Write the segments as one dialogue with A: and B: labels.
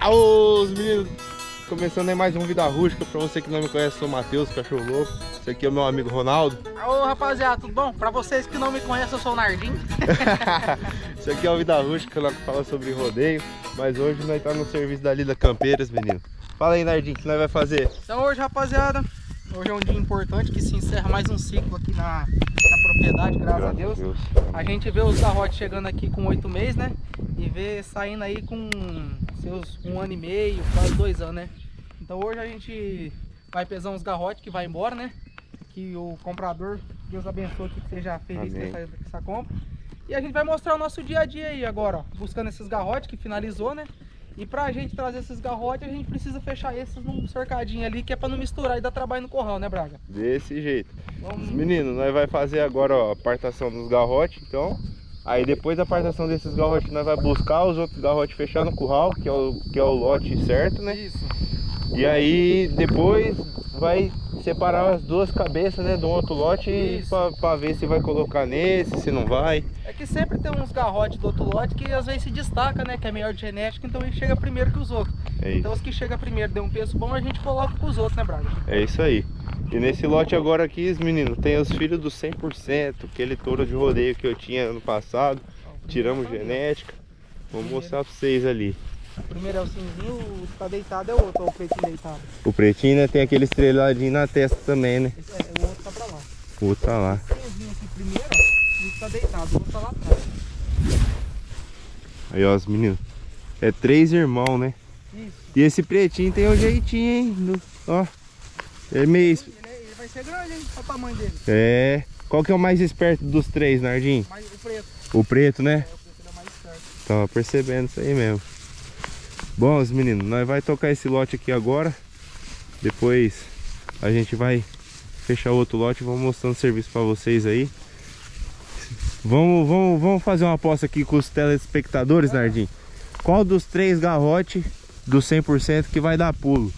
A: Aô, os meninos! Começando aí mais um Vida Rústica. Pra você que não me conhece, sou o Matheus, cachorro louco. Esse aqui é o meu amigo Ronaldo.
B: Ô rapaziada, tudo bom? Pra vocês que não me conhecem, eu sou o Nardim.
A: Esse aqui é o Vida Rústica, que fala sobre rodeio. Mas hoje nós tá no serviço da Lida Campeiras, menino. Fala aí, Nardim, o que nós vai fazer?
B: Então hoje, rapaziada, hoje é um dia importante que se encerra mais um ciclo aqui na, na propriedade, graças, a Deus. A gente vê os garrotes chegando aqui com oito meses, né? E vê saindo aí com seus um ano e meio, quase dois anos, né? Então hoje a gente vai pesar uns garrotes que vai embora, né? Que o comprador, Deus abençoe que seja feliz com essa, com essa compra. E a gente vai mostrar o nosso dia a dia aí agora, ó, buscando esses garrotes que finalizou, né? E pra gente trazer esses garrotes, a gente precisa fechar esses num cercadinho ali, que é pra não misturar e dar trabalho no corral, né, Braga?
A: Desse jeito. Vamos... Meninos, nós vai fazer agora ó, a apartação dos garrotes, então. Aí depois da apartação desses garrotes, nós vai buscar os outros garrotes fechar no curral, que é o, que é o lote certo, né?
B: Isso.
A: E aí depois vai separar as duas cabeças, né, do outro lote pra, pra, ver se vai colocar nesse, se não vai.
B: É que sempre tem uns garrotes do outro lote que às vezes se destaca, né, que é melhor de genética, então ele chega primeiro que os outros. É então os que chega primeiro deu um peso bom, a gente coloca com os outros, né, Braga?
A: É isso aí. E nesse lote agora aqui, meninos, tem os filhos do 100%, aquele touro de rodeio que eu tinha ano passado. Tiramos genética. Vou mostrar pra vocês ali.
B: O primeiro é o cinzinho, o que tá deitado é o outro, ou o pretinho deitado?
A: O pretinho né, tem aquele estreladinho na testa também, né?
B: Esse, é, o outro tá pra lá.
A: O outro tá lá.
B: Esse cinzinho aqui primeiro, ó, o que tá deitado, o outro tá lá atrás.
A: Aí, ó, os meninos. É três irmãos, né?
B: Isso.
A: E esse pretinho tem um jeitinho, hein? No, ó. É meio...
B: Ele, é, ele, vai ser grande, hein? Olha o tamanho dele.
A: É. Qual que é o mais esperto dos três, Nardim?
B: Mais, o preto.
A: O preto, né?
B: É, o preto é o mais esperto.
A: Tava percebendo isso aí mesmo. Bom, os meninos, nós vai tocar esse lote aqui agora. Depois a gente vai fechar outro lote e vamos mostrando o serviço para vocês aí. Vamos, vamos, vamos fazer uma aposta aqui com os telespectadores, Nardim. Qual dos três garrotes do 100% que vai dar pulo?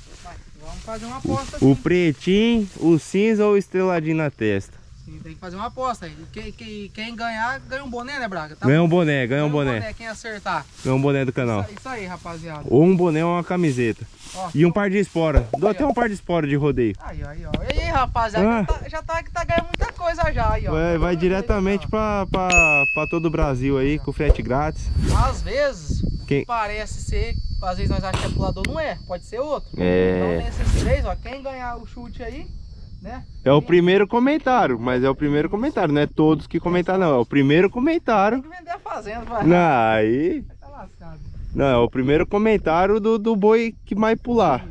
B: Fazer uma aposta
A: o, o pretinho, o cinza ou o estreladinho na testa?
B: Sim, tem que fazer uma aposta aí. Quem, quem, quem ganhar, ganha um boné, né, Braga? Tá
A: ganha um boné, ganha um boné.
B: boné. Quem acertar.
A: Ganha um boné do canal.
B: Isso, isso aí, rapaziada.
A: Ou um boné ou uma camiseta. Ó, e um par de espora. Dou até um par de espora de rodeio.
B: Aí, aí, ó. E aí, rapaziada, ah. já, tá, já tá, tá ganhando muita coisa já aí, ó.
A: Vai, vai diretamente pra, pra, pra todo o Brasil aí, com frete grátis.
B: Às vezes, quem... parece ser, às vezes nós achamos que é pulador, não é. Pode ser outro.
A: É.
B: Então, nesses três, ó, quem ganhar o chute aí, né?
A: É o primeiro comentário, mas é o primeiro comentário, não é todos que comentaram não, é o primeiro comentário.
B: Tem que vender a fazenda, vai.
A: Não, aí...
B: Tá lascado.
A: Não, é o primeiro comentário do, do boi que vai pular.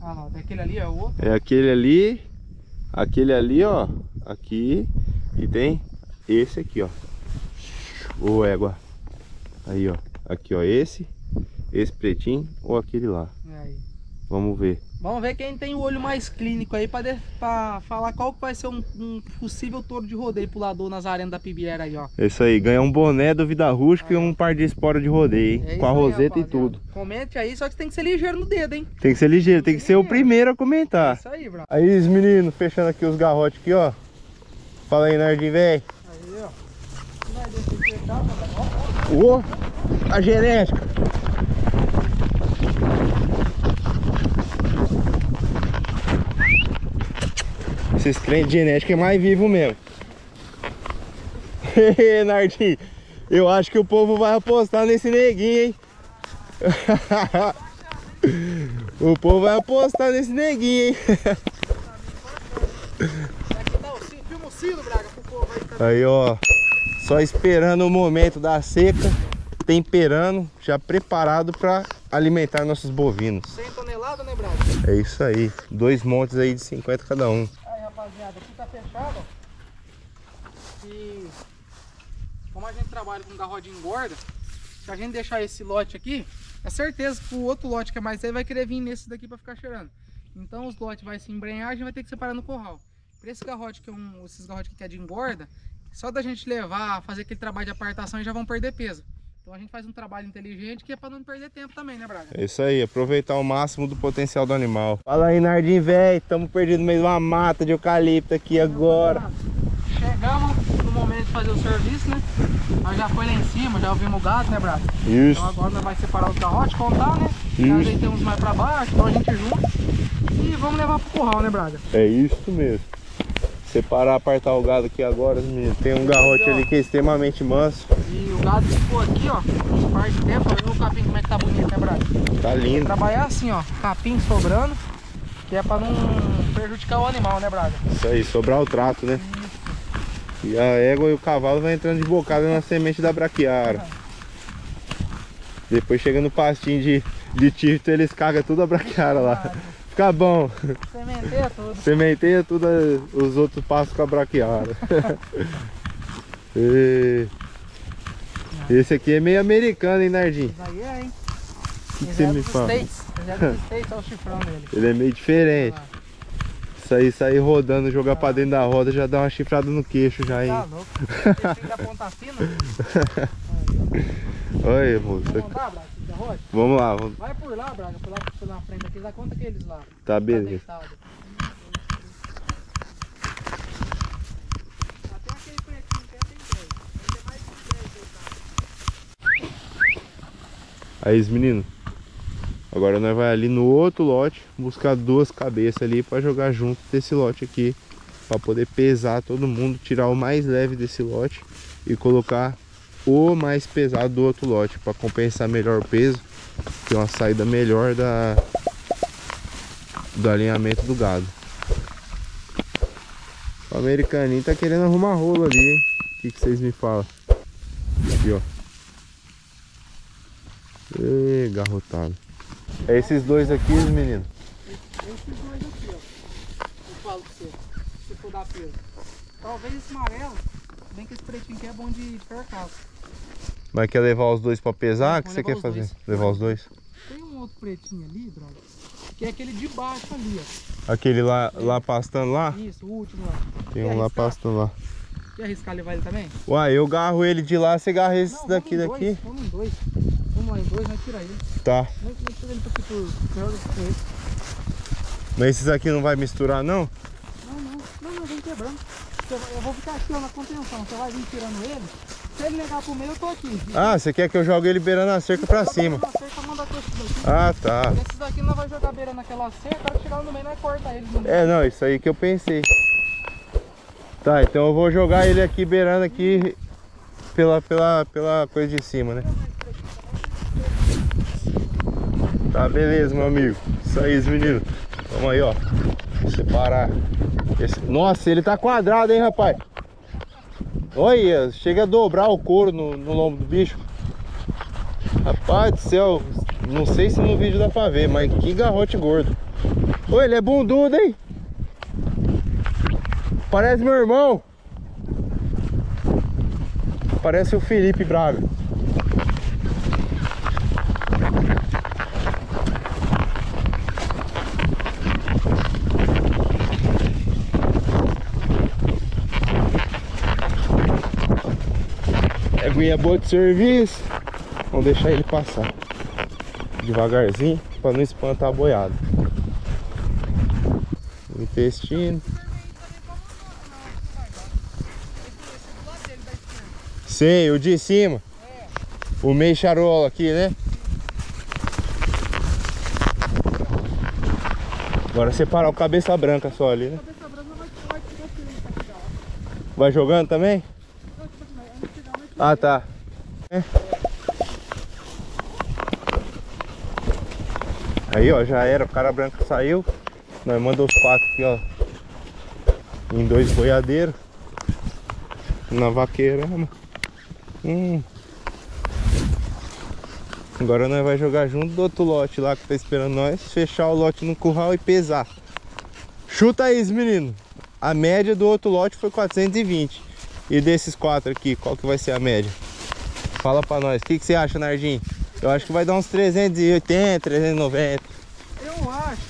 B: Ah não, aquele ali é o outro?
A: É aquele ali, aquele ali, ó, aqui, e tem esse aqui, ó. Ô égua. Aí, ó, aqui, ó, esse, esse pretinho ou aquele lá.
B: Aí.
A: Vamos ver.
B: Vamos ver quem tem o olho mais clínico aí para falar qual que vai ser um, um, possível touro de rodeio pulador nas arenas da Pibiera aí, ó.
A: Isso aí, ganha um boné do Vida Rústica e um par de espora de rodeio, hein? É Com a roseta aí, e tudo.
B: Comente aí, só que tem que ser ligeiro no dedo, hein?
A: Tem que ser ligeiro, tem que ser o primeiro a comentar. É
B: isso aí, bro.
A: Aí, os meninos, fechando aqui os garrotes aqui, ó. Fala aí, Nardim, velho.
B: Tá,
A: Ô, a genética. Esses trem de genética é mais vivo mesmo. Nardim, eu acho que o povo vai apostar nesse neguinho, hein? o povo vai apostar nesse neguinho, hein? Aí, ó. Só esperando o momento da seca, temperando, já preparado para alimentar nossos bovinos.
B: 100 toneladas, né, Braga?
A: É isso aí. Dois montes aí de 50 cada um
B: rapaziada, aqui tá fechado, E como a gente trabalha com garrote engorda, se a gente deixar esse lote aqui, é certeza que o outro lote que é mais aí vai querer vir nesse daqui para ficar cheirando. Então os lotes vai se embrenhar, a gente vai ter que separar no curral. Para esse garrote que é um, esses garrotes que é de engorda, só da gente levar, fazer aquele trabalho de apartação, já vão perder peso. Então a gente faz um trabalho inteligente que é para não perder tempo também, né, Braga?
A: É isso aí, aproveitar o máximo do potencial do animal. Fala aí, Nardim, velho, estamos perdidos no meio de uma mata de eucalipto aqui agora.
B: Chegamos no momento de fazer o serviço, né? Nós já foi lá em cima, já ouvimos o gato, né, Braga?
A: Isso.
B: Então agora nós vamos separar os garrotes, contar, né? Caso aí tem uns mais pra baixo, então a gente junta e vamos levar pro curral, né, Braga?
A: É isso mesmo. Separar, apartar o gado aqui agora. Tem um garrote ali que é extremamente manso.
B: E o gado ficou aqui, ó, uns par de tempo. Olha o capim como é que tá bonito, né, Braga?
A: Tá lindo.
B: Trabalhar assim, ó, capim sobrando, que é pra não prejudicar o animal, né, Braga?
A: Isso aí, sobrar o trato, né? E a égua e o cavalo vai entrando de bocada na semente da braquiara. Depois chega no pastinho de, de tifto, eles cagam tudo a braquiara lá. Fica bom.
B: Sementeia tudo.
A: Sementeia tudo, os outros passos com a braquiara. e... Esse aqui é meio americano, hein, Nardim?
B: Isso aí é, hein?
A: O que, que você
B: é
A: me fala?
B: States. Esse é dos States, olha o chifrão dele.
A: Ele é meio diferente. Isso aí, sair rodando, jogar pra dentro da roda, já dá uma chifrada no queixo já, hein?
B: Tá louco. Esse da ponta fina.
A: Olha, moço.
B: Garrote?
A: Vamos lá, vamos...
B: Vai por lá, Braga, por lá por na frente aqui, dá conta aqueles lá.
A: tá beleza.
B: deitado. Até aquele pretinho que tem 10. Tem mais de 10 deitado.
A: Aí, os meninos. Agora nós vai ali no outro lote buscar duas cabeças ali pra jogar junto desse lote aqui. Pra poder pesar todo mundo, tirar o mais leve desse lote e colocar o mais pesado do outro lote pra compensar melhor o peso. Ter uma saída melhor da, do alinhamento do gado. O americaninho tá querendo arrumar rolo ali, hein? O que, que vocês me falam? Aqui, ó. Ê, garrotado. É esses dois aqui, os meninos.
B: Esses dois aqui, ó. Eu falo pra você. Se for dar peso. Talvez esse amarelo, bem que esse pretinho aqui é bom de percaço.
A: Mas quer levar os dois pra pesar? O que você quer fazer?
B: dois.
A: Levar os dois?
B: Tem um outro pretinho ali, droga. Que é aquele de baixo ali, ó.
A: Aquele lá, lá pastando lá?
B: Isso, o último lá.
A: Tem
B: Quer
A: um lá
B: arriscar?
A: pastando lá.
B: Quer arriscar levar ele também?
A: Uai, eu garro ele de lá, você garra esse
B: Não,
A: daqui
B: vamos
A: daqui?
B: Dois, vamos em dois. Vamos lá em dois, nós tira ele.
A: Tá.
B: Tira ele aqui por.
A: Mas esses aqui não vai misturar não?
B: Não, não, não, não, vem quebrando. Eu vou ficar aqui ó, na contenção. Você vai vir tirando ele. Se ele negar pro meio, eu tô aqui.
A: Ah, você quer que eu jogue ele beirando a cerca pra cima?
B: Na cerca.
A: Ah, tá.
B: Esses daqui não vai jogar beira naquela cerca, a chegar no meio, nós corta eles no meio.
A: É, não, isso aí que eu pensei. Tá, então eu vou jogar ele aqui beirando aqui pela, pela, pela coisa de cima, né? Tá, beleza, meu amigo. Isso aí, os meninos. Vamos aí, ó. Separar. Esse... Nossa, ele tá quadrado, hein, rapaz? Olha, chega a dobrar o couro no, no lombo do bicho. Rapaz do céu, não sei se no vídeo dá pra ver, mas que garrote gordo. Oi, ele é bundudo, hein? Parece meu irmão. Parece o Felipe Braga. Aguinha boa de serviço. Vamos deixar ele passar. Devagarzinho, para não espantar a boiada. Intestino. Sim, o de cima. O meio charola aqui, né? Agora separar o cabeça branca só ali, né?
B: Tirar.
A: Vai jogando também?
B: Não, tipo assim, vai- vai tirar, vai
A: Ah, tá. É. Aí, ó, já era. O cara branco saiu. Nós mandamos os quatro aqui, ó. Em dois boiadeiros. Na vaqueirama. Hum. Agora nós vai jogar junto do outro lote lá que tá esperando nós. Fechar o lote no curral e pesar. Chuta aí, menino. A média do outro lote foi 420. E desses quatro aqui, qual que vai ser a média? Fala pra nós. O que, que você acha, Nardim? Eu acho que vai dar uns 380, 390.
B: Eu acho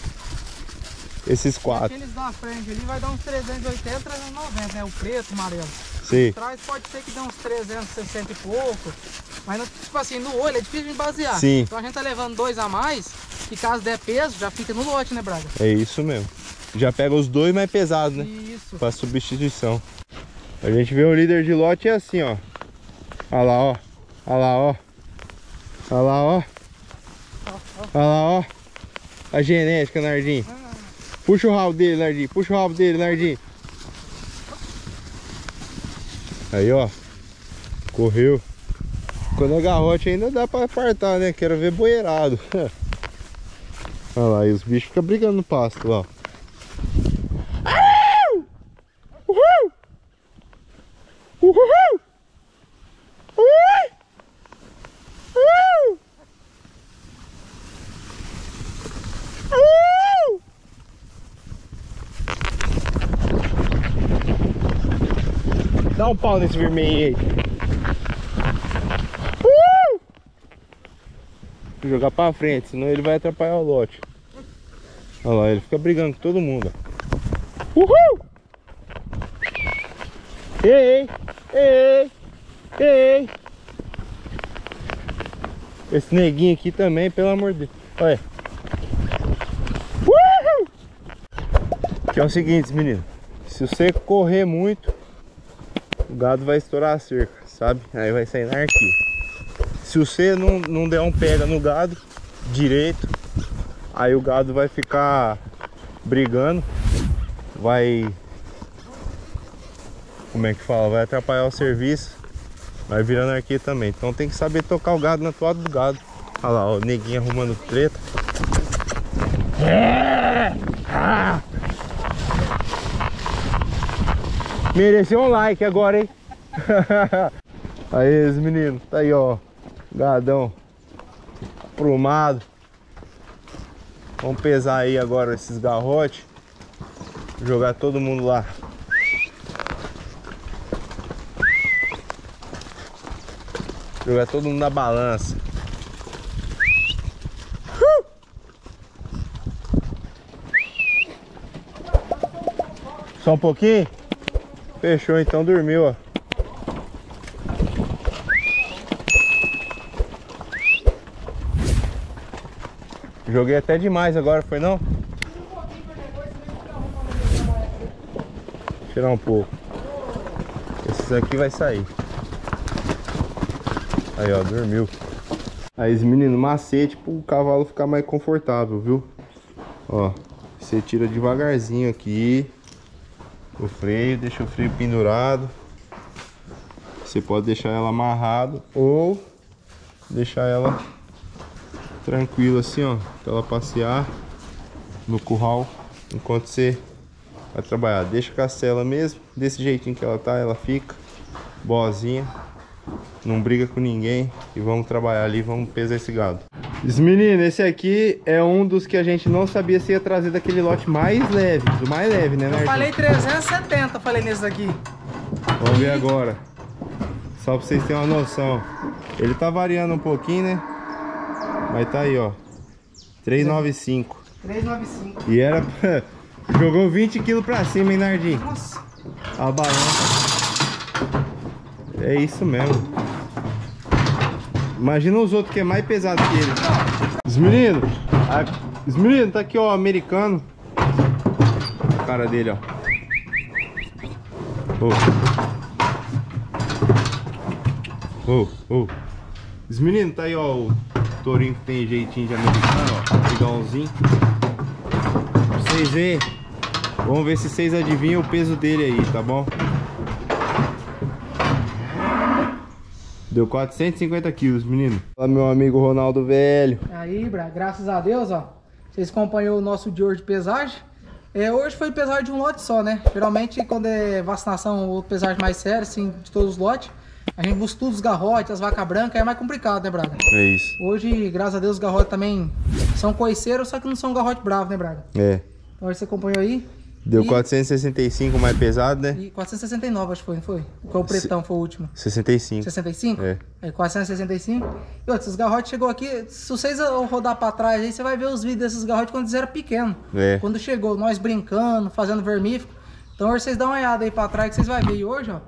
A: Esses quatro.
B: aqueles da frente ali vai dar uns 380, 390, né? O preto, o amarelo.
A: Sim.
B: Atrás pode ser que dê uns 360 e pouco. Mas, não- tipo assim, no olho é difícil de basear.
A: Sim.
B: Então a gente tá levando dois a mais, que caso der peso, já fica no lote, né, Braga?
A: É isso mesmo. Já pega os dois mais pesados, né?
B: Isso.
A: Pra substituição. A gente vê o líder de lote é assim, ó. Olha lá, ó. Olha lá, ó. Olha lá, ó.
B: Ó, ó.
A: Olha lá, ó. A genética, Nardim. Puxa o rabo dele, Nardim. Puxa o rabo dele, Nardim. Aí, ó. Correu. Quando é garrote ainda dá pra apartar, né? Quero ver boeirado. Olha lá, e os bichos ficam brigando no pasto lá. Uhul! Uhul! Uhul! Uhul! Uhul! Dá um pau nesse vermelho aí. jogar pra frente, senão ele vai atrapalhar o lote. Olha lá, ele fica brigando com todo mundo. Uhul! Ei, ei, ei. Esse neguinho aqui também, pelo amor de Deus. Olha. Uhul! Que é o seguinte, menino. Se você correr muito, gado vai estourar a cerca, sabe? Aí vai sair na arquia. Se você não, não der um pega no gado direito, aí o gado vai ficar brigando, vai... Como é que fala? Vai atrapalhar o serviço, vai virando aqui também. Então tem que saber tocar o gado na toada do gado. Olha lá, o neguinho arrumando treta. Mereceu um like agora, hein? aí, os meninos, tá aí, ó. Gadão aprumado. Vamos pesar aí agora esses garrotes. Jogar todo mundo lá. Jogar todo mundo na balança. Só um pouquinho? Fechou então, dormiu, ó. Joguei até demais agora, foi não? Tirar um pouco. Esses aqui vai sair. Aí, ó, dormiu. Aí, menino, macete pro cavalo ficar mais confortável, viu? Ó, você tira devagarzinho aqui o freio, deixa o freio pendurado. Você pode deixar ela amarrado ou deixar ela tranquilo assim, ó, pra ela passear no curral enquanto você vai trabalhar. Deixa a castela mesmo, desse jeitinho que ela tá, ela fica boazinha, não briga com ninguém e vamos trabalhar ali, vamos pesar esse gado. Menino, esse aqui é um dos que a gente não sabia se ia trazer daquele lote mais leve, do mais leve, né,
B: Eu falei 370, falei nesse daqui.
A: Vamos ver agora. Só pra vocês terem uma noção. Ele tá variando um pouquinho, né? Mas tá aí, ó. 395.
B: 395.
A: E era. Jogou 20 kg pra cima, hein, Nardim? Nossa. A balança. É isso mesmo. Imagina os outros que é mais pesado que ele. Os meninos. Os meninos, tá aqui, ó, americano. A cara dele, ó. Oh. Oh, oh. Os meninos, tá aí, ó. Tourinho que tem jeitinho de americano, ó. Igualzinho. Pra vocês verem. Vamos ver se vocês adivinham o peso dele aí, tá bom? Deu 450 quilos, menino. Olha meu amigo Ronaldo Velho.
B: Aí, Bra, graças a Deus, ó. Vocês acompanhou o nosso de hoje de pesagem. É, hoje foi pesagem de um lote só, né? Geralmente quando é vacinação ou pesagem mais séria, assim, de todos os lotes, a gente busca tudo os garrotes, as vacas brancas, é mais complicado, né, Braga?
A: É isso.
B: Hoje, graças a Deus, os garrotes também são coiceiros, só que não são garrote bravo, né, Braga?
A: É.
B: Então você acompanhou aí.
A: Deu e... 465 mais pesado, né?
B: E 469 acho que foi, não foi? Qual o pretão foi o último?
A: 65.
B: 65?
A: É.
B: É, 465. E outros, os garrotes chegou aqui, se vocês rodar pra trás aí, você vai ver os vídeos desses garrotes quando eles eram pequenos.
A: É.
B: Quando chegou, nós brincando, fazendo vermífugo. Então hoje vocês dão uma olhada aí pra trás que vocês vão ver. E hoje, ó,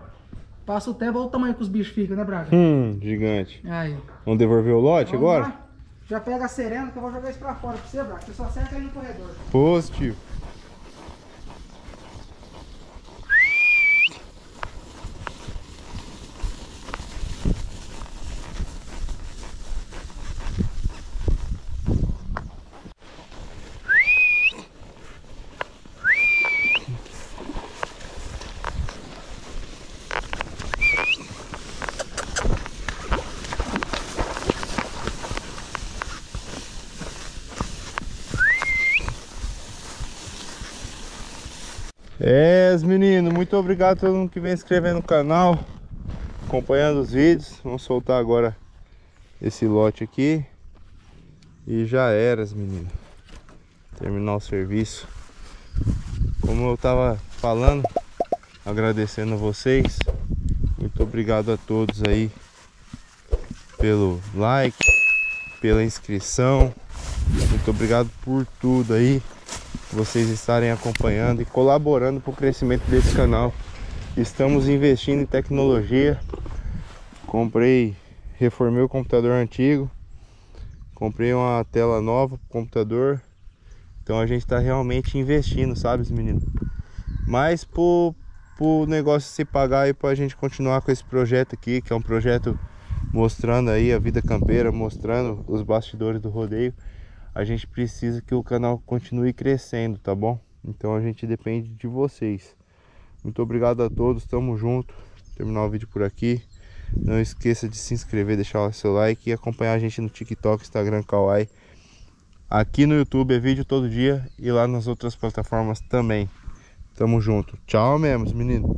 B: Passa o tempo, olha o tamanho que os bichos ficam, né, Braga?
A: Hum, gigante.
B: Aí.
A: Vamos devolver o lote Vamos agora? Lá.
B: Já pega a serena que eu vou jogar isso pra fora pra você, Braga. Você só cerca aí no corredor.
A: Positivo. É, meninos, muito obrigado a todo mundo que vem inscrevendo no canal, acompanhando os vídeos. Vamos soltar agora esse lote aqui. E já era, meninos. Terminar o serviço. Como eu tava falando, agradecendo a vocês. Muito obrigado a todos aí pelo like, pela inscrição. Muito obrigado por tudo aí. Vocês estarem acompanhando e colaborando para o crescimento desse canal. Estamos investindo em tecnologia. Comprei, reformei o computador antigo. Comprei uma tela nova para o computador. Então a gente está realmente investindo, sabe, meninos? Mas por o negócio se pagar e para a gente continuar com esse projeto aqui, que é um projeto mostrando aí a vida campeira, mostrando os bastidores do rodeio, a gente precisa que o canal continue crescendo, tá bom? Então a gente depende de vocês. Muito obrigado a todos, tamo junto. Terminar o vídeo por aqui. Não esqueça de se inscrever, deixar o seu like e acompanhar a gente no TikTok, Instagram, Kawaii. Aqui no YouTube é vídeo todo dia e lá nas outras plataformas também. Tamo junto. Tchau mesmo, menino.